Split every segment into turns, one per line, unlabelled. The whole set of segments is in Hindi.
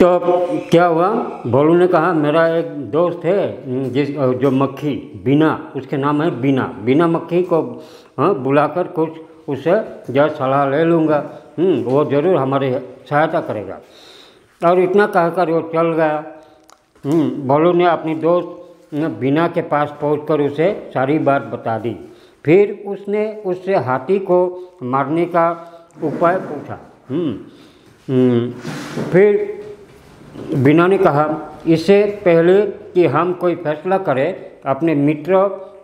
तो क्या हुआ? भोलू ने कहा, मेरा एक दोस्त है जिस जो मक्खी, बीना, उसके नाम है बीना। बीना मक्खी को बुलाकर कुछ उससे जो सलाह ले लूँगा। वो ज़रूर हमारी सहायता करेगा। और इतना कहकर वो चल गया। भोलू ने अपनी दोस्त बीना के पास पहुंचकर उसे सारी बात बता दी। फिर उसने उससे हाथी को मारने का उपाय पूछा। फिर बिना ने कहा इससे पहले कि हम कोई फैसला करें अपने मित्र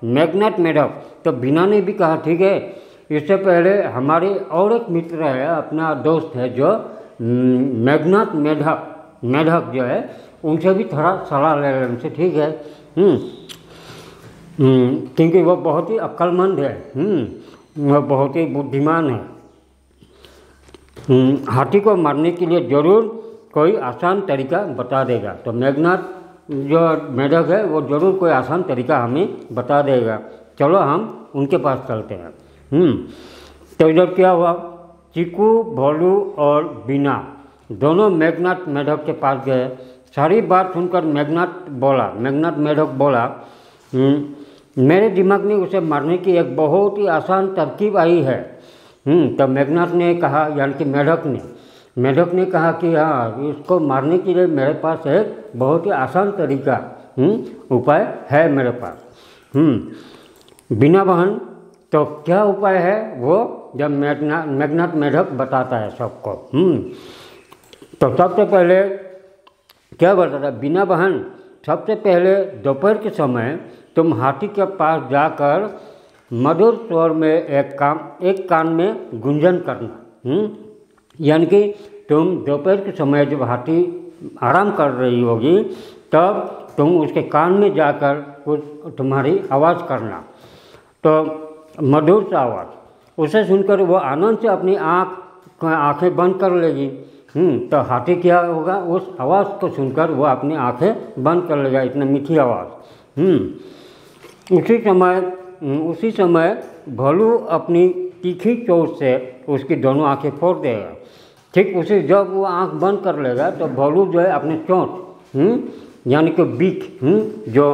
मैग्नेट मेढक तो बिना ने भी कहा ठीक है इससे पहले हमारे और एक मित्र है अपना दोस्त है जो मैग्नेट मेढक मेढक जो है उनसे भी थोड़ा सलाह ले रहे उनसे ठीक है हम्म, हम्म, क्योंकि वो बहुत ही अक्लमंद है वो बहुत ही बुद्धिमान है। हाथी को मारने के लिए ज़रूर कोई आसान तरीका बता देगा। तो मेघनाथ जो मेढक है वो ज़रूर कोई आसान तरीका हमें बता देगा। चलो हम उनके पास चलते हैं। तो इधर क्या हुआ? चीकू भोलू और बीना दोनों मेघनाथ मेढक के पास गए। सारी बात सुनकर मेघनाथ बोला मेघनाथ मेढक बोला हम्म, मेरे दिमाग में उसे मारने की एक बहुत ही आसान तरकीब आई है। हम्म, तो मेघनाथ ने कहा यानी कि मेढक ने मेढक ने कहा कि हाँ इसको मारने के लिए मेरे पास एक बहुत ही आसान तरीका हम्म, उपाय है मेरे पास। बिना बहन तो क्या उपाय है वो जब मेघनाथ मेघनाथ मेढक बताता है सबको तो सबसे पहले क्या बताता है बिना बहन सबसे पहले दोपहर के समय तुम हाथी के पास जाकर मधुर स्वर में एक काम एक कान में गुंजन करना हम्म? यानी कि तुम दोपहर के समय जब हाथी आराम कर रही होगी तब तुम उसके कान में जाकर कुछ तुम्हारी आवाज़ करना। तो मधुर सा आवाज़ उसे सुनकर वो आनंद से अपनी आँख आँखें बंद कर लेगी। हम्म, तो हाथी क्या होगा उस आवाज़ को सुनकर वो अपनी आँखें बंद कर लेगा इतना मीठी आवाज़। हम्म, उसी समय उसी समय भलू अपनी तीखी चोट से उसकी दोनों आँखें फोड़ देगा ठीक उसी जब वो आँख बंद कर लेगा तो भलू जो है अपने चोट यानी कि बीक जो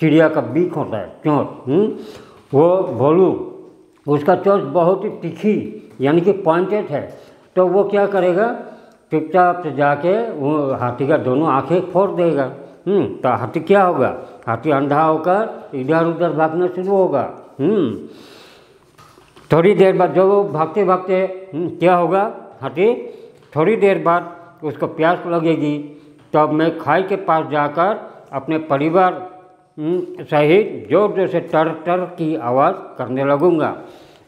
चिड़िया का बीक होता है, चोट वो भोलू, उसका चोट बहुत ही तीखी, यानी कि पॉइंटेड है। तो वो क्या करेगा, चुपचाप से जाके वो हाथी का दोनों आँखें फोड़ देगा। तो हाथी क्या होगा? हाथी अंधा होकर इधर उधर भागना शुरू होगा। हम्म, थोड़ी देर बाद जब वो भागते भागते हम्म, क्या होगा हाथी? थोड़ी देर बाद उसको प्यास लगेगी। तब मैं खाई के पास जाकर अपने परिवार सहित ज़ोर ज़ोर से टर टर की आवाज़ करने लगूँगा।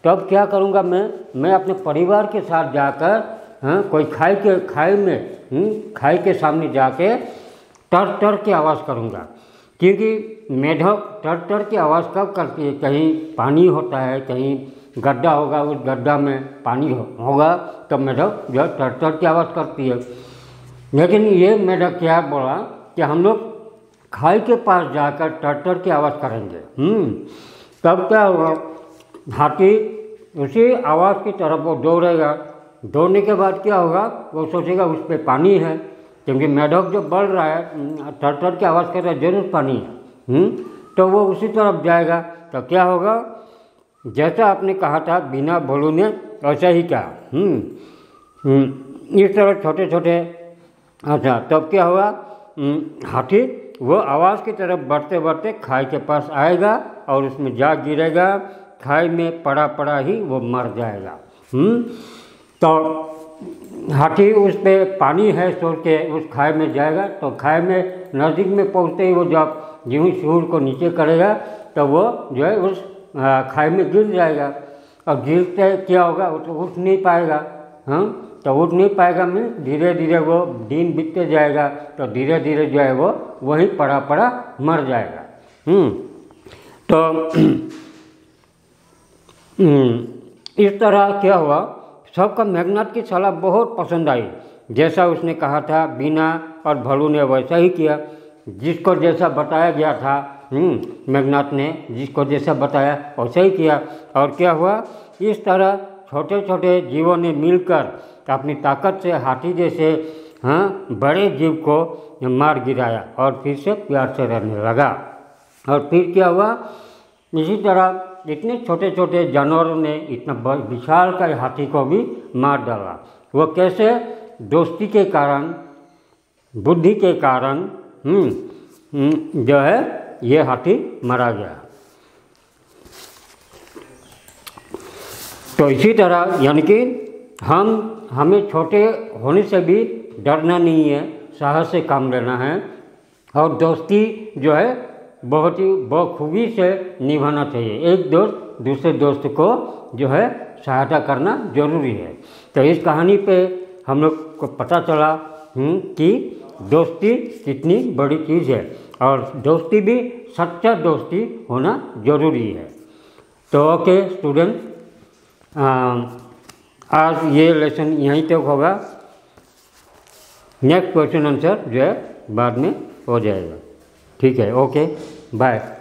तब क्या करूँगा मैं? मैं अपने परिवार के साथ जाकर हाँ कोई खाई के खाई में खाई के सामने जाके टर टर की आवाज़ करूँगा क्योंकि मेढक टर टर की आवाज़ कब करती है कहीं पानी होता है कहीं गड्ढा होगा उस गड्ढा में पानी हो, होगा तब मेढक जो टर टर की आवाज़ करती है लेकिन ये मेढक क्या बोला कि हम लोग खाई के पास जाकर टर टर की आवाज़ करेंगे तब क्या होगा हाथी उसी आवाज़ की तरफ़ वो दौड़ेगा दौड़ने के बाद क्या होगा वो सोचेगा उस पर पानी है क्योंकि मेढक जो बढ़ रहा है थर थर की आवाज़ कर रहा है, ज़रूर पानी है हुँ? तो वो उसी तरफ़ जाएगा तो क्या होगा जैसा आपने कहा था, बिना भोलू ने, ऐसा ही कहा इस तरह छोटे छोटे अच्छा तब क्या हुआ हाथी, वो आवाज़ की तरफ़ बढ़ते बढ़ते खाई के पास आएगा और उसमें जा गिरेगा खाई में पड़ा पड़ा ही वो मर जाएगा हुँ? तो हाथी उस पर पानी है सोच के उस खाई में जाएगा तो खाई में नज़दीक में पहुँचते ही वो जब गेहूँ सूर को नीचे करेगा तो वो जो है उस खाई में गिर जाएगा। और गिरते क्या होगा? वो तो उठ नहीं पाएगा हाँ? तो उठ नहीं पाएगा मैं धीरे धीरे वो दिन बीतते जाएगा तो धीरे धीरे जो है वो वही पड़ा पड़ा मर जाएगा। हम्म तो हम्म, इस तरह क्या हुआ? सबका मेघनाथ की सलाह बहुत पसंद आई। जैसा उसने कहा था बीना और भलू ने वैसा ही किया। जिसको जैसा बताया गया था हम्म, मेघनाथ ने जिसको जैसा बताया वैसा ही किया। और क्या हुआ? इस तरह छोटे छोटे जीवों ने मिलकर अपनी ताकत से हाथी जैसे हाँ बड़े जीव को मार गिराया और फिर से प्यार से रहने लगा। और फिर क्या हुआ? इसी तरह इतने छोटे छोटे जानवरों ने इतना विशाल का हाथी को भी मार डाला। वो कैसे? दोस्ती के कारण बुद्धि के कारण हम्म, हम्म, जो है ये हाथी मारा गया। तो इसी तरह यानी कि हम हमें छोटे होने से भी डरना नहीं है साहस से काम लेना है और दोस्ती जो है बहुत ही बखूबी से निभाना चाहिए। एक दोस्त दूसरे दोस्त को जो है सहायता करना ज़रूरी है। तो इस कहानी पे हम लोग को पता चला हम्म, कि दोस्ती कितनी बड़ी चीज़ है और दोस्ती भी सच्चा दोस्ती होना ज़रूरी है। तो ओके स्टूडेंट आज ये लेसन यहीं तक होगा। नेक्स्ट क्वेश्चन आंसर जो है बाद में हो जाएगा। ठीक है ओके बाय।